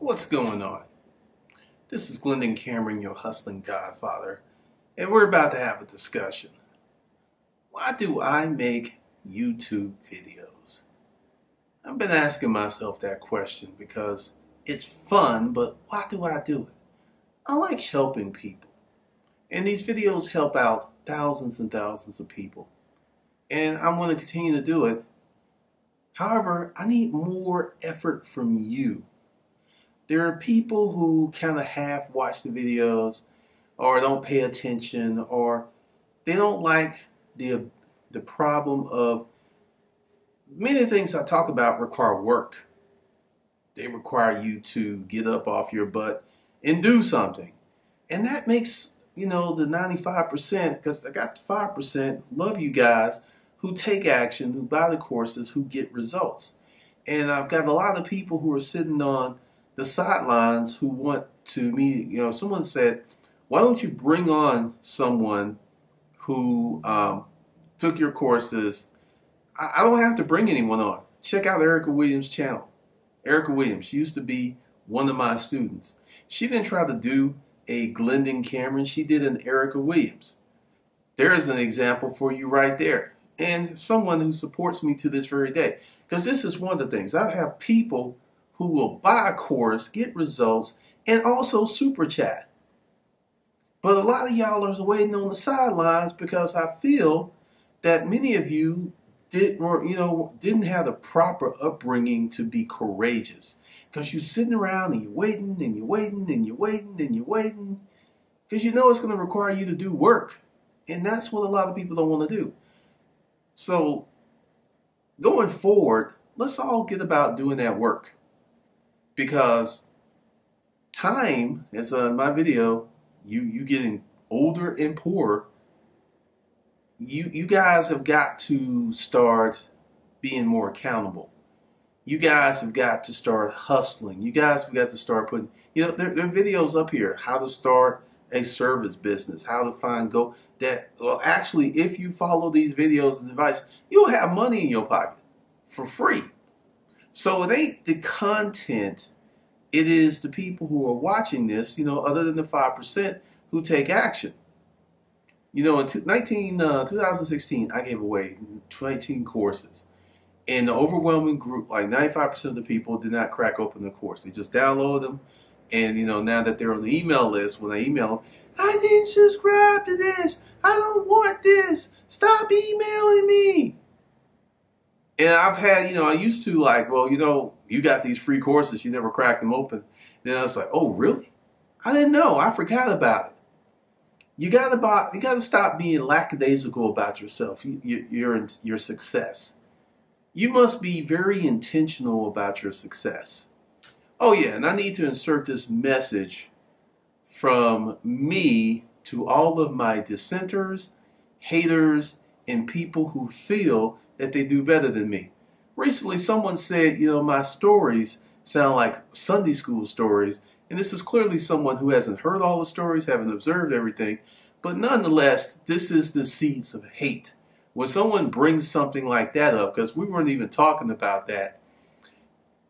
What's going on? This is Glendon Cameron, your hustling godfather, and we're about to have a discussion. Why do I make YouTube videos? I've been asking myself that question because it's fun, but why do I do it? I like helping people. And these videos help out thousands and thousands of people. And I want to continue to do it. However, I need more effort from you there are people who kind of half watch the videos or don't pay attention or they don't like the the problem of many things I talk about require work. They require you to get up off your butt and do something. And that makes, you know, the 95%, because I got the 5%, love you guys who take action, who buy the courses, who get results. And I've got a lot of people who are sitting on the sidelines who want to meet, you know, someone said, why don't you bring on someone who um, took your courses? I, I, don't have to bring anyone on. Check out Erica Williams' channel. Erica Williams, used to be one of my students. She didn't try to do a Glendon Cameron, she did an Erica Williams. There's an example for you right there. And someone who supports me to this very day. Because this is one of the things. I have people who will buy a course, get results, and also super chat. But a lot of y'all are waiting on the sidelines because I feel that many of you didn't, you know, didn't have the proper upbringing to be courageous. Because you're sitting around and you're waiting and you're waiting and you're waiting and you're waiting. Because you know it's going to require you to do work. And that's what a lot of people don't want to do. So going forward, let's all get about doing that work because time, as uh, my video, you you getting older and poorer. You you guys have got to start being more accountable. You guys have got to start hustling. You guys have got to start putting, you know, there, there are videos up here how to start a service business, how to find go that well actually if you follow these videos and advice, you'll have money in your pocket for free. So it ain't the content, it is the people who are watching this, you know, other than the 5% who take action. You know, in 19, uh, 2016, I gave away 19 courses. And the overwhelming group, like 95% of the people, did not crack open the course. They just download them. And, you know, now that they're on the email list, when I email them, I didn't subscribe to this. I don't want this. Stop emailing me. And I've had, you know, I used to like, well, you know, you got these free courses, you never cracked them open. And I was like, oh, really? I didn't know. I forgot about it. You gotta buy, you gotta stop being lackadaisical about yourself, you, your your success. You must be very intentional about your success. Oh yeah, and I need to insert this message from me to all of my dissenters, haters, and people who feel that they do better than me. Recently, someone said, you know, my stories sound like Sunday school stories, and this is clearly someone who hasn't heard all the stories, haven't observed everything, but nonetheless, this is the seeds of hate. When someone brings something like that up, because we weren't even talking about that,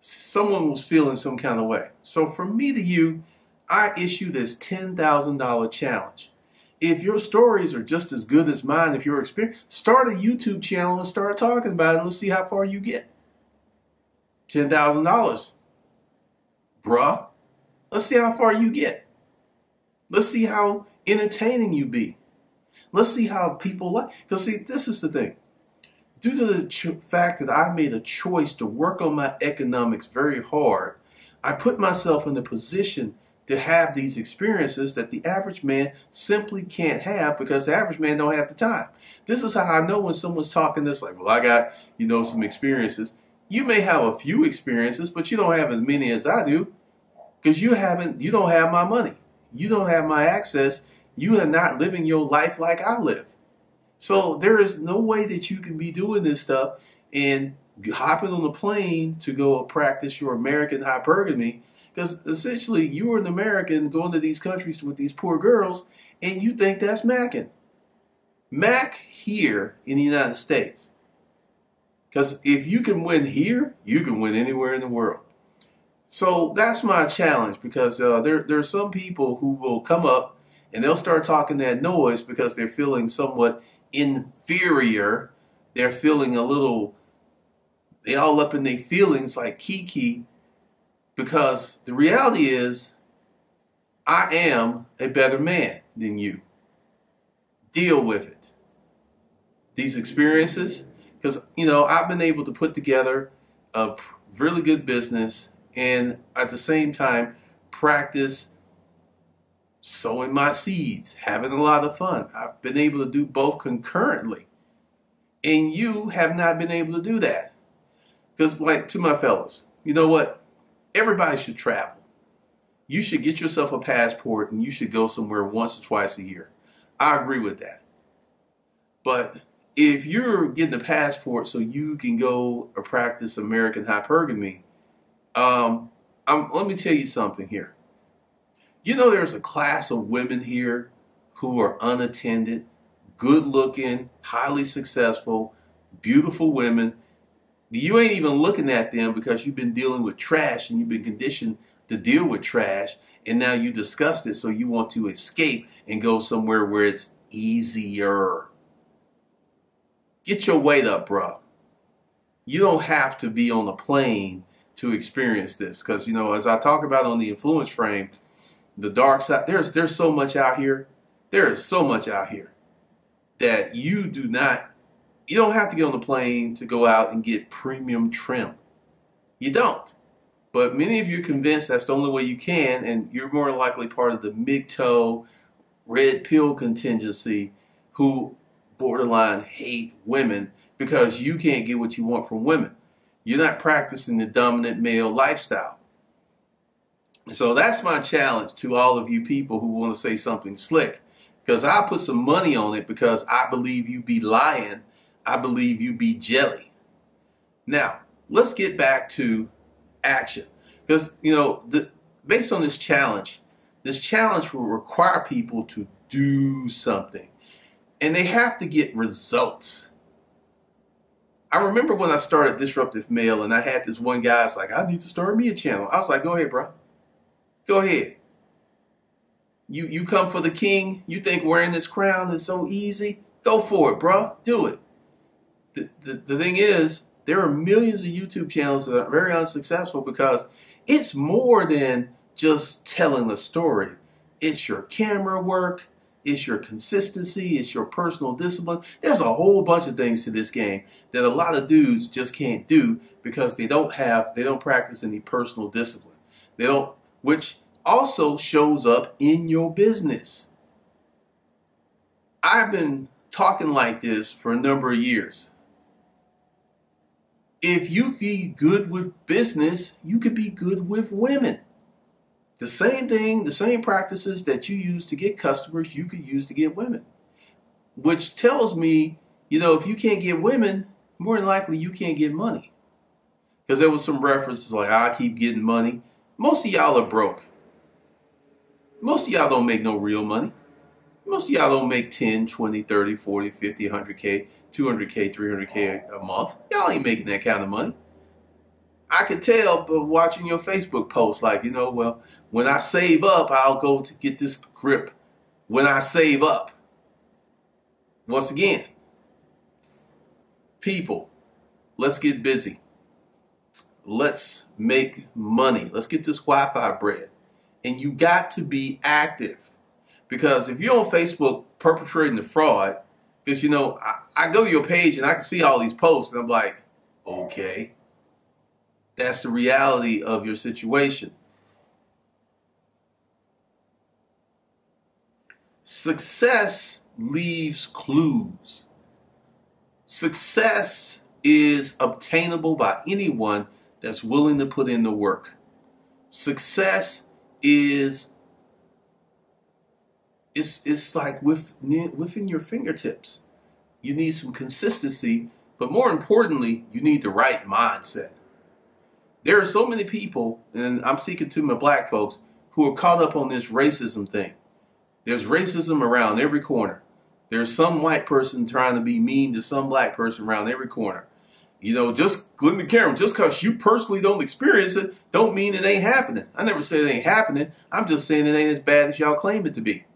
someone was feeling some kind of way. So from me to you, I issue this $10,000 challenge if your stories are just as good as mine, if your experience, start a YouTube channel and start talking about it and let's see how far you get. $10,000. Bruh, let's see how far you get. Let's see how entertaining you be. Let's see how people like. Because see, this is the thing. Due to the fact that I made a choice to work on my economics very hard, I put myself in the position to have these experiences that the average man simply can't have because the average man don't have the time. This is how I know when someone's talking this like, well, I got, you know, some experiences. You may have a few experiences, but you don't have as many as I do because you haven't, you don't have my money. You don't have my access. You are not living your life like I live. So there is no way that you can be doing this stuff and hopping on a plane to go practice your American hypergamy because essentially, you are an American going to these countries with these poor girls, and you think that's macking. Mac here in the United States. Because if you can win here, you can win anywhere in the world. So that's my challenge because uh, there there are some people who will come up and they'll start talking that noise because they're feeling somewhat inferior. They're feeling a little they all up in their feelings like Kiki because the reality is I am a better man than you. Deal with it. These experiences, because, you know, I've been able to put together a really good business and at the same time practice sowing my seeds, having a lot of fun. I've been able to do both concurrently. And you have not been able to do that. Because, like, to my fellas, you know what? Everybody should travel. You should get yourself a passport and you should go somewhere once or twice a year. I agree with that. But if you're getting a passport so you can go or practice American hypergamy, um, I'm, let me tell you something here. You know, there's a class of women here who are unattended, good looking, highly successful, beautiful women. You ain't even looking at them because you've been dealing with trash and you've been conditioned to deal with trash. And now you disgust it, so you want to escape and go somewhere where it's easier. Get your weight up, bro. You don't have to be on a plane to experience this. Because, you know, as I talk about on the influence frame, the dark side, there's there's so much out here. There is so much out here that you do not you don't have to get on the plane to go out and get premium trim. You don't. But many of you are convinced that's the only way you can, and you're more likely part of the MGTOW red pill contingency who borderline hate women because you can't get what you want from women. You're not practicing the dominant male lifestyle. So that's my challenge to all of you people who want to say something slick. Because I put some money on it because I believe you be lying. I believe you be jelly. Now, let's get back to action. Because, you know, the, based on this challenge, this challenge will require people to do something. And they have to get results. I remember when I started Disruptive Mail and I had this one guy's like, I need to start me a channel. I was like, go ahead, bro. Go ahead. You you come for the king. You think wearing this crown is so easy? Go for it, bro. Do it. The, the, thing is, there are millions of YouTube channels that are very unsuccessful because it's more than just telling a story. It's your camera work. It's your consistency. It's your personal discipline. There's a whole bunch of things to this game that a lot of dudes just can't do because they don't have, they don't practice any personal discipline. They don't, which also shows up in your business. I've been talking like this for a number of years. If you be good with business, you could be good with women. The same thing, the same practices that you use to get customers, you could use to get women. Which tells me, you know, if you can't get women, more than likely you can't get money. Because there was some references like, I keep getting money. Most of y'all are broke. Most of y'all don't make no real money. Most of y'all don't make 10, 20, 30, 40, 50, 100K, 200K, 300K a month. Y'all ain't making that kind of money. I could tell by watching your Facebook post, like, you know, well, when I save up, I'll go to get this grip. When I save up. Once again, people, let's get busy. Let's make money. Let's get this Wi Fi bread. And you got to be active. Because if you're on Facebook perpetrating the fraud, because, you know, I, I go to your page and I can see all these posts and I'm like, okay that's the reality of your situation. Success leaves clues. Success is obtainable by anyone that's willing to put in the work. Success is it's, it's like with, within your fingertips. You need some consistency, but more importantly, you need the right mindset. There are so many people, and I'm speaking to my black folks, who are caught up on this racism thing. There's racism around every corner. There's some white person trying to be mean to some black person around every corner. You know, just Glendon Cameron, just because you personally don't experience it, don't mean it ain't happening. I never said it ain't happening. I'm just saying it ain't as bad as y'all claim it to be.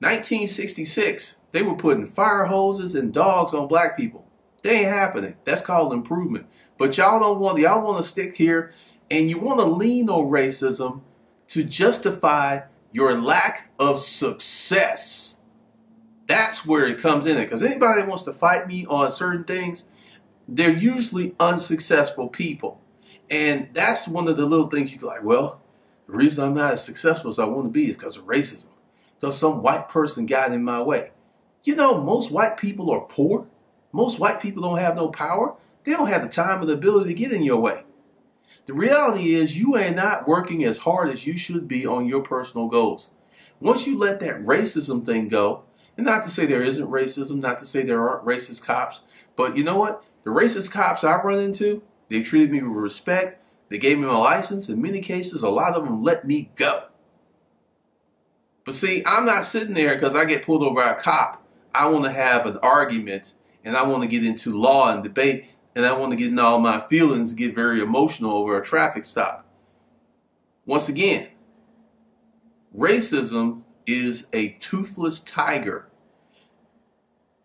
1966, they were putting fire hoses and dogs on black people. They ain't happening. That's called improvement. But y'all don't want, y'all want to stick here and you want to lean on racism to justify your lack of success. That's where it comes in. Because anybody that wants to fight me on certain things, they're usually unsuccessful people. And that's one of the little things you can like, well, the reason I'm not as successful as I want to be is because of racism. Because some white person got in my way. You know, most white people are poor. Most white people don't have no power. They don't have the time or the ability to get in your way. The reality is you are not working as hard as you should be on your personal goals. Once you let that racism thing go, and not to say there isn't racism, not to say there aren't racist cops, but you know what? The racist cops I've run into, they treated me with respect. They gave me my license. In many cases, a lot of them let me go. But see, I'm not sitting there because I get pulled over by a cop. I want to have an argument and I want to get into law and debate and I want to get in all my feelings get very emotional over a traffic stop. Once again, racism is a toothless tiger.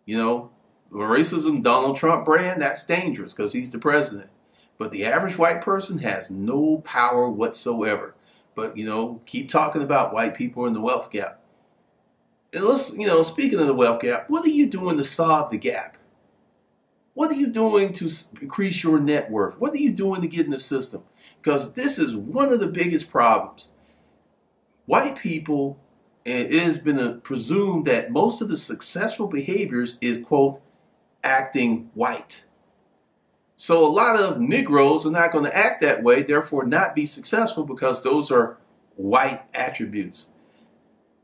You know, racism, Donald Trump brand, that's dangerous because he's the president. But the average white person has no power whatsoever. But, you know, keep talking about white people in the wealth gap. And let's, you know, speaking of the wealth gap, what are you doing to solve the gap? What are you doing to increase your net worth? What are you doing to get in the system? Because this is one of the biggest problems. White people, and it has been presumed that most of the successful behaviors is, quote, acting white. So a lot of Negroes are not going to act that way, therefore not be successful because those are white attributes.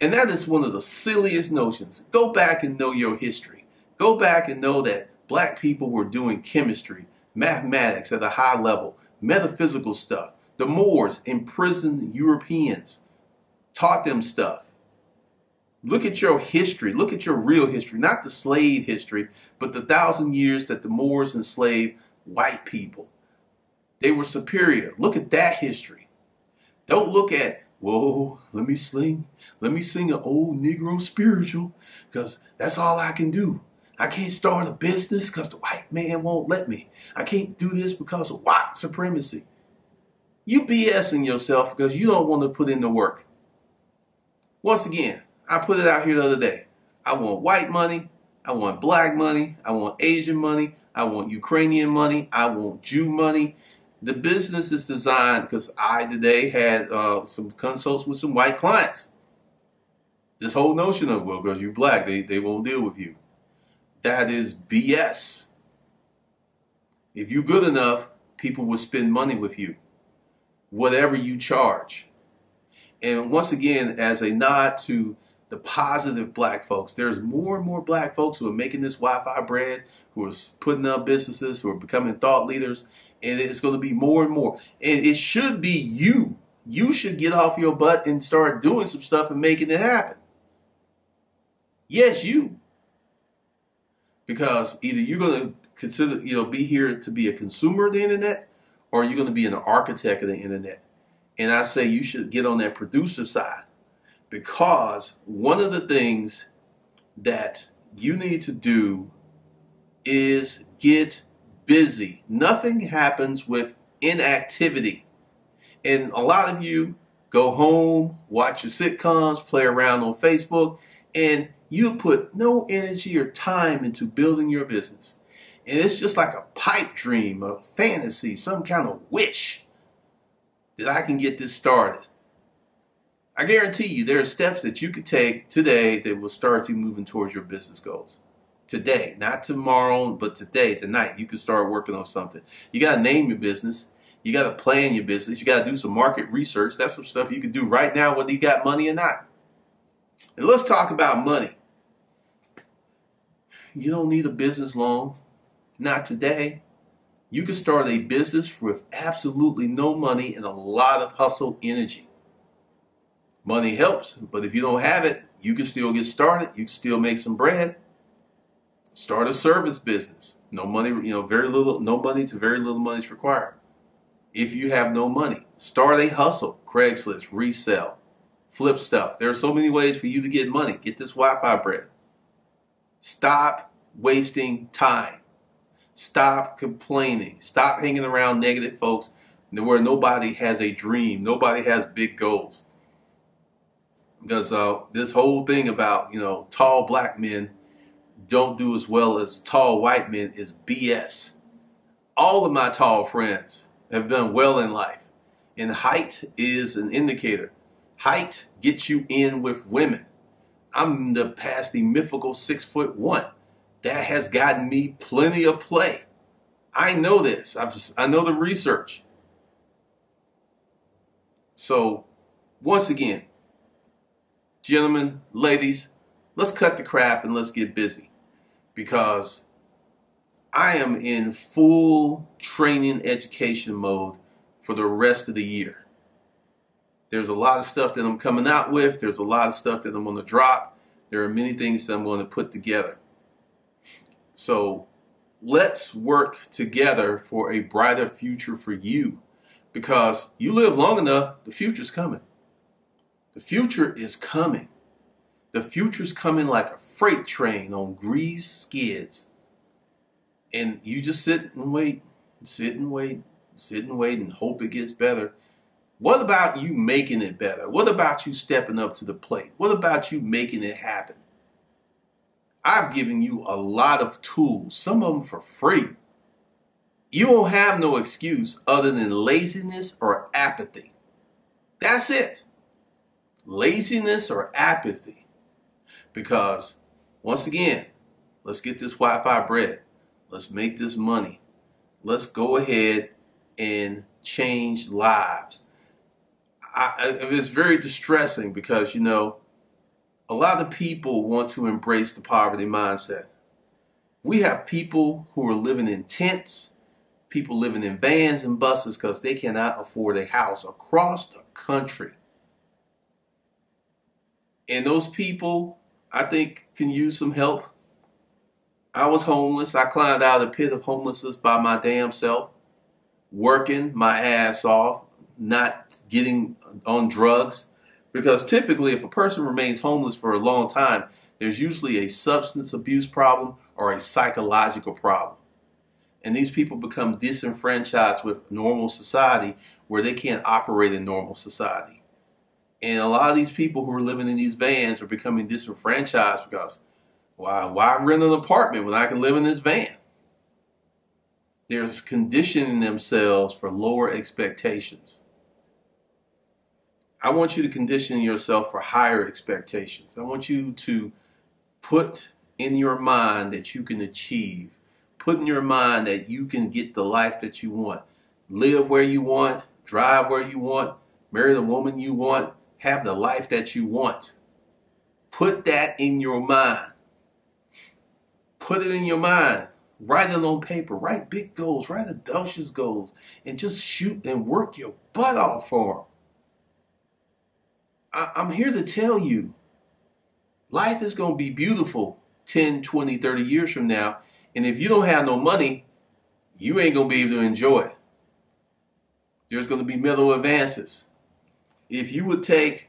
And that is one of the silliest notions. Go back and know your history. Go back and know that black people were doing chemistry, mathematics at a high level, metaphysical stuff. The Moors imprisoned Europeans, taught them stuff. Look at your history. Look at your real history, not the slave history, but the thousand years that the Moors enslaved white people. They were superior. Look at that history. Don't look at, whoa, let me sing, let me sing an old Negro spiritual, because that's all I can do. I can't start a business because the white man won't let me. I can't do this because of white supremacy. You BSing yourself because you don't want to put in the work. Once again, I put it out here the other day. I want white money. I want black money. I want Asian money. I want Ukrainian money. I want Jew money. The business is designed because I today had uh, some consults with some white clients. This whole notion of, well, because you're black, they, they won't deal with you. That is BS. If you're good enough, people will spend money with you, whatever you charge. And once again, as a nod to the positive black folks, there's more and more black folks who are making this Wi Fi bread, who are putting up businesses, who are becoming thought leaders, and it's going to be more and more. And it should be you. You should get off your butt and start doing some stuff and making it happen. Yes, you because either you're going to consider, you know, be here to be a consumer of the internet or you're going to be an architect of the internet. And I say you should get on that producer side because one of the things that you need to do is get busy. Nothing happens with inactivity. And a lot of you go home, watch your sitcoms, play around on Facebook, and you put no energy or time into building your business. And it's just like a pipe dream, a fantasy, some kind of wish that I can get this started. I guarantee you there are steps that you could take today that will start you moving towards your business goals. Today, not tomorrow, but today, tonight, you can start working on something. You got to name your business. You got to plan your business. You got to do some market research. That's some stuff you can do right now, whether you got money or not. And let's talk about money. You don't need a business loan. Not today. You can start a business with absolutely no money and a lot of hustle energy. Money helps, but if you don't have it, you can still get started. You can still make some bread. Start a service business. No money, you know, very little, no money to very little money is required. If you have no money, start a hustle. Craigslist, resell, flip stuff. There are so many ways for you to get money. Get this Wi-Fi bread. Stop wasting time. Stop complaining. Stop hanging around negative folks where nobody has a dream. Nobody has big goals. Because uh, this whole thing about, you know, tall black men don't do as well as tall white men is BS. All of my tall friends have done well in life. And height is an indicator. Height gets you in with women. I'm the past the mythical six foot one. That has gotten me plenty of play. I know this. I've I know the research. So, once again, gentlemen, ladies, let's cut the crap and let's get busy because I am in full training education mode for the rest of the year. There's a lot of stuff that I'm coming out with. There's a lot of stuff that I'm going to drop. There are many things that I'm going to put together. So let's work together for a brighter future for you because you live long enough, the future's coming. The future is coming. The future's coming like a freight train on greased skids. And you just sit and wait, sit and wait, sit and wait and hope it gets better. What about you making it better? What about you stepping up to the plate? What about you making it happen? I've given you a lot of tools, some of them for free. You won't have no excuse other than laziness or apathy. That's it. Laziness or apathy. Because, once again, let's get this Wi Fi bread. Let's make this money. Let's go ahead and change lives. I, it's very distressing because, you know, a lot of people want to embrace the poverty mindset. We have people who are living in tents, people living in vans and buses because they cannot afford a house across the country. And those people, I think, can use some help. I was homeless. I climbed out of the pit of homelessness by my damn self, working my ass off, not getting on drugs, because typically, if a person remains homeless for a long time, there's usually a substance abuse problem or a psychological problem. And these people become disenfranchised with normal society where they can't operate in normal society. And a lot of these people who are living in these vans are becoming disenfranchised because why, why rent an apartment when I can live in this van? They're conditioning themselves for lower expectations. I want you to condition yourself for higher expectations. I want you to put in your mind that you can achieve. Put in your mind that you can get the life that you want. Live where you want, drive where you want, marry the woman you want, have the life that you want. Put that in your mind. Put it in your mind. Write it on paper. Write big goals. Write audacious goals. And just shoot and work your butt off for them. I, I'm here to tell you life is going to be beautiful 10, 20, 30 years from now. And if you don't have no money, you ain't going to be able to enjoy it. There's going to be middle advances. If you would take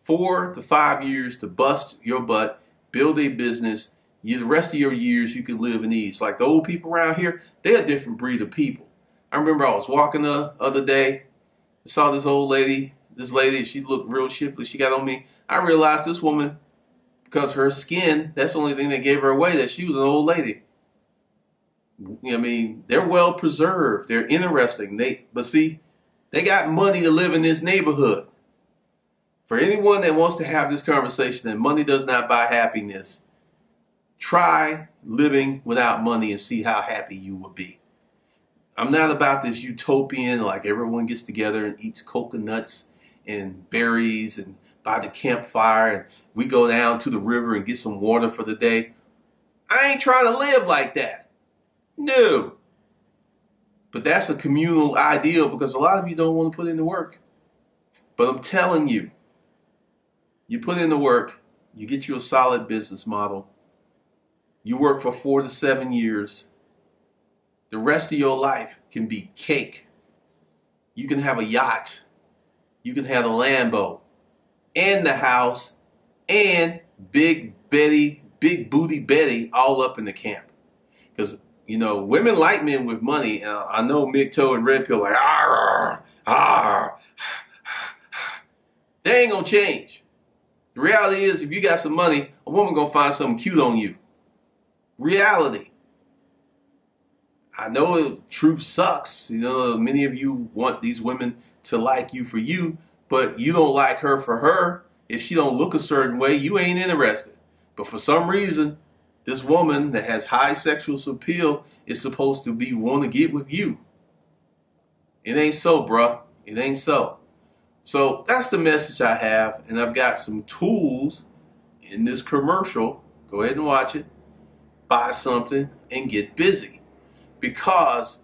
four to five years to bust your butt, build a business, you, the rest of your years you can live in ease. Like the old people around here, they're a different breed of people. I remember I was walking the other day, I saw this old lady this lady, she looked real shifty. She got on me. I realized this woman, because her skin, that's the only thing that gave her away, that she was an old lady. I mean, they're well preserved. They're interesting. They, but see, they got money to live in this neighborhood. For anyone that wants to have this conversation that money does not buy happiness, try living without money and see how happy you will be. I'm not about this utopian, like everyone gets together and eats coconuts and berries and by the campfire and we go down to the river and get some water for the day. I ain't trying to live like that. No. But that's a communal ideal because a lot of you don't want to put in the work. But I'm telling you, you put in the work, you get you a solid business model, You work for four to seven years. The rest of your life can be cake. You can have a yacht. You can have a Lambo and the house and Big Betty, Big Booty Betty all up in the camp. Because, you know, women like men with money. And I know MGTOW and Red Pill like, ah, ah. They ain't going to change. The reality is, if you got some money, a woman to find something cute on you. Reality. I know truth sucks. You know, many of you want these women to like you for you, but you don't like her for her. If she don't look a certain way, you ain't interested. But for some reason, this woman that has high sexual appeal is supposed to be want to get with you. It ain't so, bruh. It ain't so. So that's the message I have, and I've got some tools in this commercial. Go ahead and watch it. Buy something and get busy because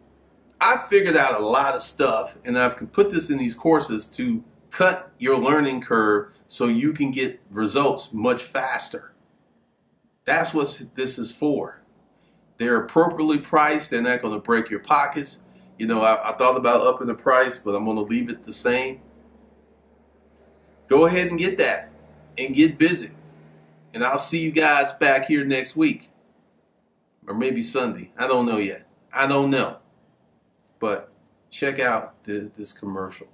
I figured out a lot of stuff and I've put this in these courses to cut your learning curve so you can get results much faster. That's what this is for. They're appropriately priced. They're not going to break your pockets. You know, I, I thought about upping the price, but I'm going to leave it the same. Go ahead and get that and get busy. And I'll see you guys back here next week or maybe Sunday. I don't know yet. I don't know. But check out the, this commercial,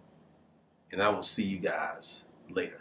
and I will see you guys later.